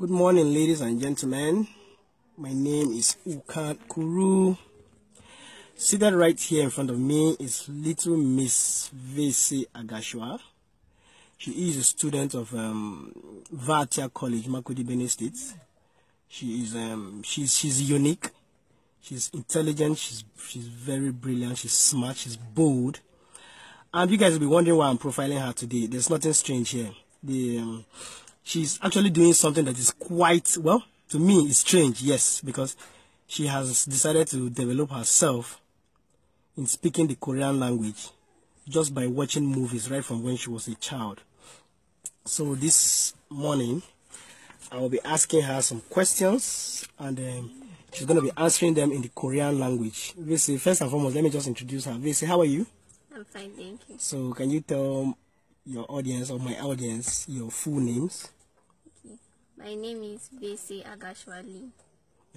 Good morning, ladies and gentlemen. My name is Ukat Kuru. Seated right here in front of me is little Miss Vese Agashwa. She is a student of um, Vatia College, Makurdi, Benue State. She is um, she's she's unique. She's intelligent. She's she's very brilliant. She's smart. She's bold. And you guys will be wondering why I'm profiling her today. There's nothing strange here. The um, she's actually doing something that is quite well to me. It's strange, yes, because she has decided to develop herself in speaking the Korean language just by watching movies right from when she was a child. So this morning, I will be asking her some questions and um, she's going to be answering them in the Korean language. Visi, first and foremost, let me just introduce her. Visi, how are you? I'm fine, thank you. So can you tell your audience or my audience your full names? My name is Vesi Agashwali.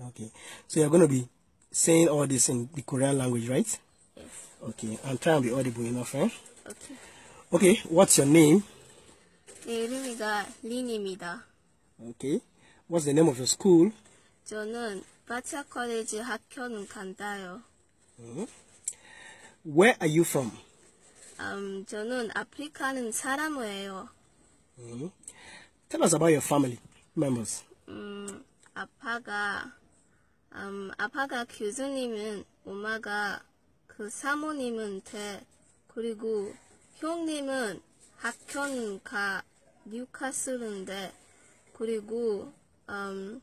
Okay. So you're going to be saying all this in the Korean language, right? Yes. Okay. And try and be audible enough, eh? Okay. Okay. What's your name? 내 이름이가 린입니다. Okay. What's the name of your school? 저는 바치아 커리지 학교는 간다요. Where are you from? 음, 저는 아프리카는 사람이에요. Tell us about your family members. 음, 아빠가 음, 아빠가 교수님은 엄마가 그 사모님한테 그리고 형님은 학교는 가 뉴카슬인데 그리고 음,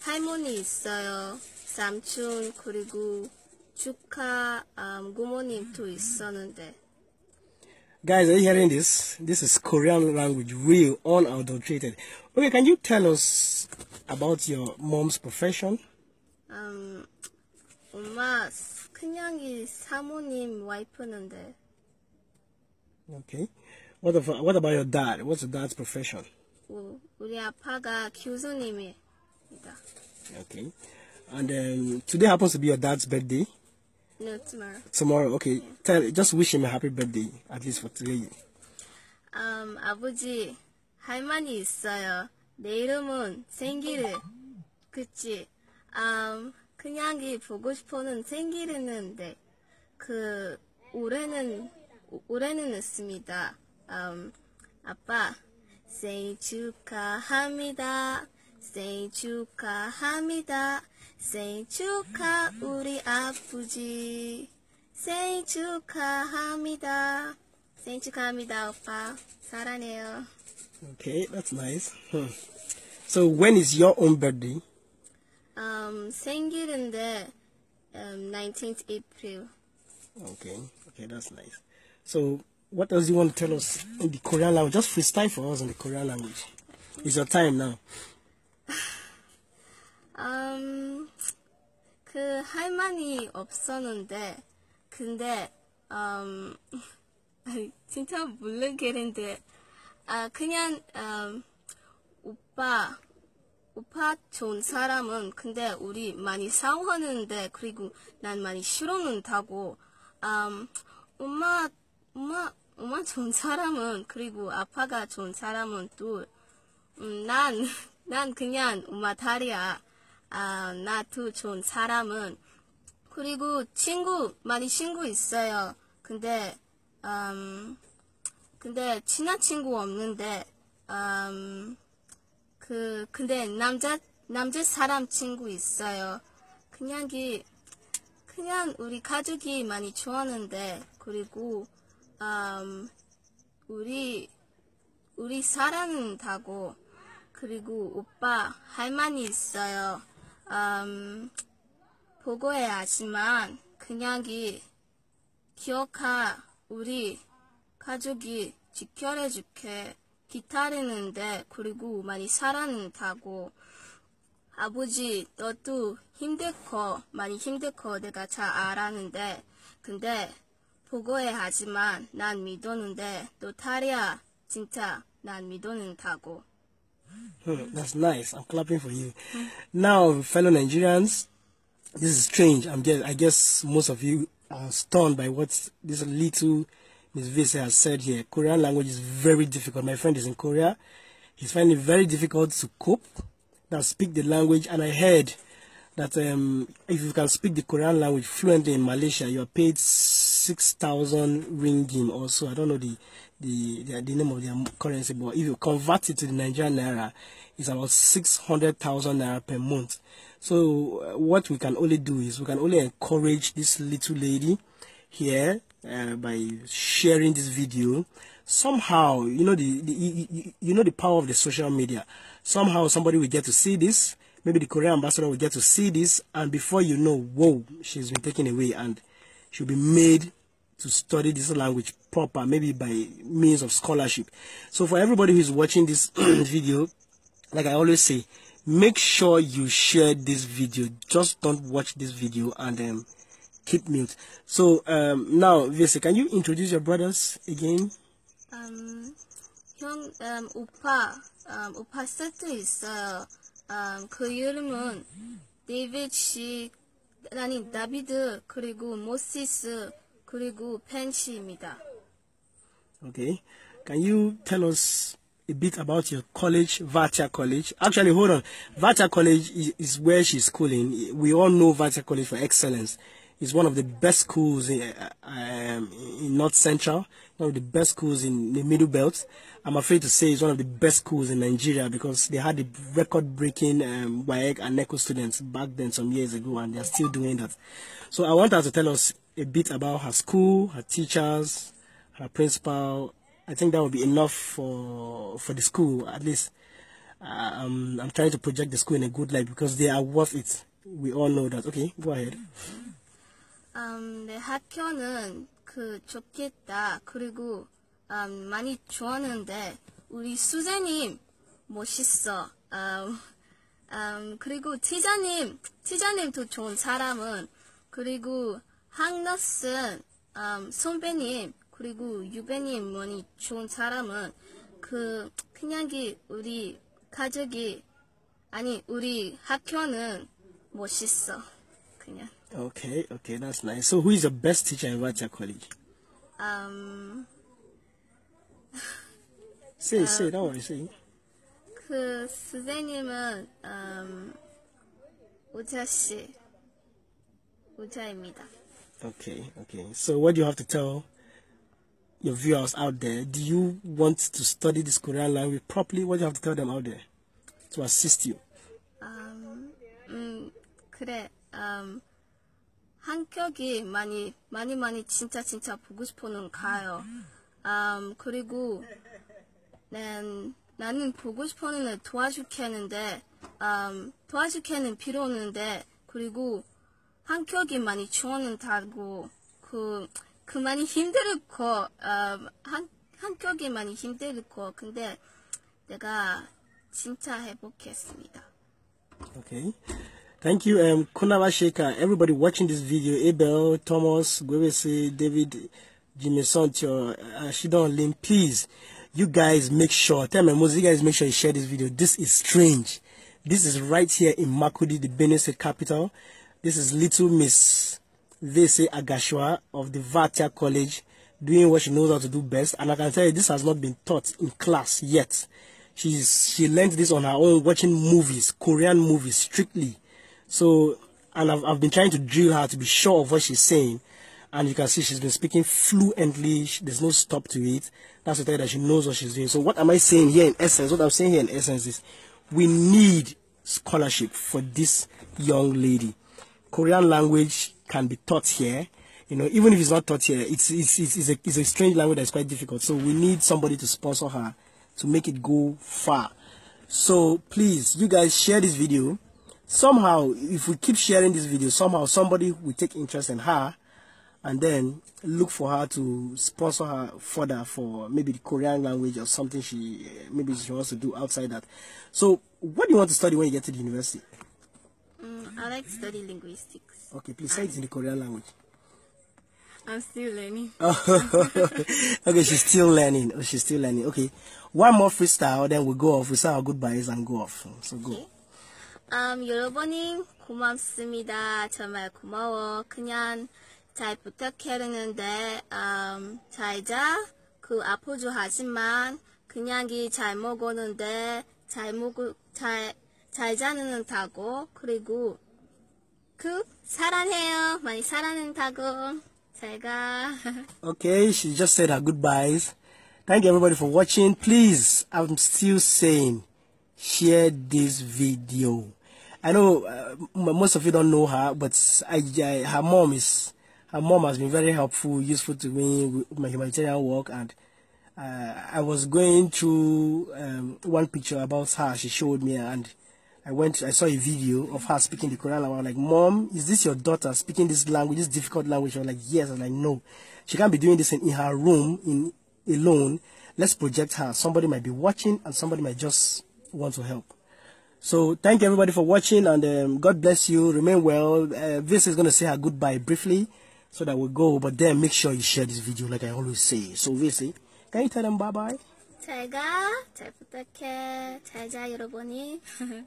할머니 있어요 삼촌 그리고 주카 음, 부모님도 있었는데 Guys, are you hearing this? This is Korean language, real, unadulterated. Okay, can you tell us about your mom's profession? 음, 엄마 그냥이 사모님 와이프는데 Okay. What, of, what about your dad? What's your dad's profession? 우- 우리 아빠가 교수님입니다. Okay. And um, today happens to be your dad's birthday. No, tomorrow. Tomorrow, okay. Tell, just wish him a happy birthday, at least for today. 음, 아버지, 할머니 있어요. 내 이름은 생기르. 그치? 음, 그냥이 보고 싶어는 생기르는데, 그, 올해는, 올해는 있습니다. 음, 아빠, 생일 축하합니다. 생일 축하합니다. 생일 축하, 우리 아버지. 생일 축하합니다. 생일 축하합니다, 오빠. 사랑해요. Okay, that's nice. Hmm. So when is your own birthday? Um, 생일인데, um, 19th April. Okay, okay, that's nice. So what else do you want to tell us in the Korean language? Just freestyle for us in the Korean language. It's your time now. Um, 그 할머니 없었는데, 근데, um, 진짜 모르겠는데, 아, 그냥, um, 오빠, 오빠 좋은 사람은 근데 우리 많이 싸우는데 그리고 난 많이 싫어는다고. 음, 엄마 엄마 엄마 좋은 사람은 그리고 아빠가 좋은 사람은 또난난 난 그냥 엄마 다리야 아, 나도 좋은 사람은 그리고 친구 많이 친구 있어요 근데 음, 근데 친한 친구 없는데 음, 그 근데 남자 남자 사람 친구 있어요. 그냥이 그냥 우리 가족이 많이 좋아하는데 그리고 음, 우리 우리 사랑한다고 그리고 오빠 할머니 있어요. 음, 보고해야 하지만 그냥이 기억하 우리 가족이 지켜내 줄게. 기다리는데 그리고 많이 사랑한다고. 아버지 너도 힘들거 많이 힘들거 내가 잘 알았는데. 근데 보고해 하지만 난 믿었는데 너 탈이야. 진짜 난 믿었는다고 Hmm, that's nice. I'm clapping for you. Now, fellow Nigerians, this is strange. I'm guess, I guess most of you are stunned by what this little Miss Vise has said here. Korean language is very difficult. My friend is in Korea. He's finding it very difficult to cope that speak the language, and I heard that um, if you can speak the Korean language fluently in Malaysia, you are paid six thousand ringgit. Also, I don't know the, the the the name of their currency, but if you convert it to the Nigerian naira, it's about six hundred thousand naira per month. So uh, what we can only do is we can only encourage this little lady here uh, by sharing this video. Somehow you know the, the you, you know the power of the social media. Somehow somebody will get to see this. Maybe the korean ambassador will get to see this. And before you know whoa she's been taken away and she'll be made to study this language proper maybe by means of scholarship so for everybody who's watching this video like i always say make sure you share this video just don't watch this video and um, keep mute so um, now Vese, can you introduce your brothers again 음, 형, 음, 오빠, 음, 오빠 세트 있어요. 음, 그 이름은 데이비드 씨, 아니, 다비드, 그리고 모시스, 그리고 Okay. Can you tell us a bit about your college, Vata College? Actually, hold on. Vata College is, is where she's schooling. We all know Vata College for excellence. It's one of the best schools in, uh, um, in North Central, one of the best schools in the Middle Belt. I'm afraid to say it's one of the best schools in Nigeria because they had the record-breaking um, WAEC and NECO students back then some years ago, and they're still doing that. So I want her to tell us a bit about her school, her teachers, her principal. I think that would be enough for for the school at least. Uh, um, I'm trying to project the school in a good light because they are worth it. We all know that. Okay, go ahead. 음, 내 학교는 그 좋겠다. 그리고 음, 많이 좋았는데 우리 수재님 멋있어. 음, 음, 그리고 티자님, 티자님도 좋은 사람은 그리고 한너슨 음, 선배님 그리고 유배님 뭐니 좋은 사람은 그 그냥이 우리 가족이 아니 우리 학교는 멋있어 그냥. Okay, okay, that's nice. So, who is the best teacher in Vatia College? 음, Say, say, don't worry, say. 그 선생님은 음, 우자 씨, 우자입니다. Okay, okay. So, what do you have to tell your viewers out there? Do you want to study this Korean language properly? What do you have to tell them out there to assist you? 음, 음, 그래. 음, 한격이 많이 많이 많이 진짜 진짜 보고 싶어는 가요. 음, 그리고 난 나는 보고 싶어는 도와줄게는데 음, 도와줄게는 필요 없는데 그리고 한격이 많이 추웠다고 그 그 많이 힘들고 어, 한 한격이 많이 힘들고 근데 내가 진짜 해보겠습니다. Okay. Thank you, um, Kunawa Shaker. Everybody watching this video, Abel, Thomas, Gwewese, David, Jimmy Santio, Ashidon uh, Lim, please, you guys make sure, tell my music guys, make sure you share this video. This is strange. This is right here in Makurdi, the Benue State capital. This is little Miss Vese Agashwa of the Vatia College doing what she knows how to do best. And I can tell you, this has not been taught in class yet. She's she learned this on her own watching movies, Korean movies strictly. So, and I've, I've been trying to drill her to be sure of what she's saying. And you can see she's been speaking fluently. There's no stop to it. That's to tell you that she knows what she's doing. So what am I saying here in essence? What I'm saying here in essence is we need scholarship for this young lady. Korean language can be taught here. You know, even if it's not taught here, it's, it's, it's, it's, a, it's a strange language that's quite difficult. So we need somebody to sponsor her to make it go far. So please, you guys share this video. Somehow, if we keep sharing this video, somehow somebody will take interest in her and then look for her to sponsor her further for maybe the Korean language or something she maybe she wants to do outside that. So, what do you want to study when you get to the university? 음, I like study linguistics. Okay, please say it in the Korean language. I'm still learning. okay, she's still learning. Oh, she's still learning. Okay, one more freestyle, then we go off. We say our goodbyes and go off. So go. 음, 여러분이 고맙습니다. 정말 고마워. 그냥 잘 부탁했는데, 음, 잘 자. 그 아프죠 하지만, 그냥이 잘 먹었는데, 잘 먹, 잘, 잘 자는 다고 그리고 그 사랑해요. 많이 사랑한다고 잘 가. Okay, she just said her goodbyes. Thank you everybody for watching. Please, I'm still saying, share this video. I know uh, m- most of you don't know her, but I, I, her mom is her mom has been very helpful, useful to me with my humanitarian work, and uh, I was going through um, one picture about her. She showed me, and I went. I saw a video of her speaking the Korean. I was like, "Mom, is this your daughter speaking this language, this difficult language?" She was like, "Yes." I was like, "No, she can't be doing this in, in her room in alone. Let's project her. Somebody might be watching, and somebody might just want to help." So thank you everybody for watching, and um, God bless you. Remain well. Uh, this is going to say her goodbye briefly, so that we go. But then make sure you share this video, like I always say. So Visi, can you tell them bye bye? 잘 가. 잘 부탁해. 잘 자, 여러분이.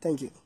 Thank you.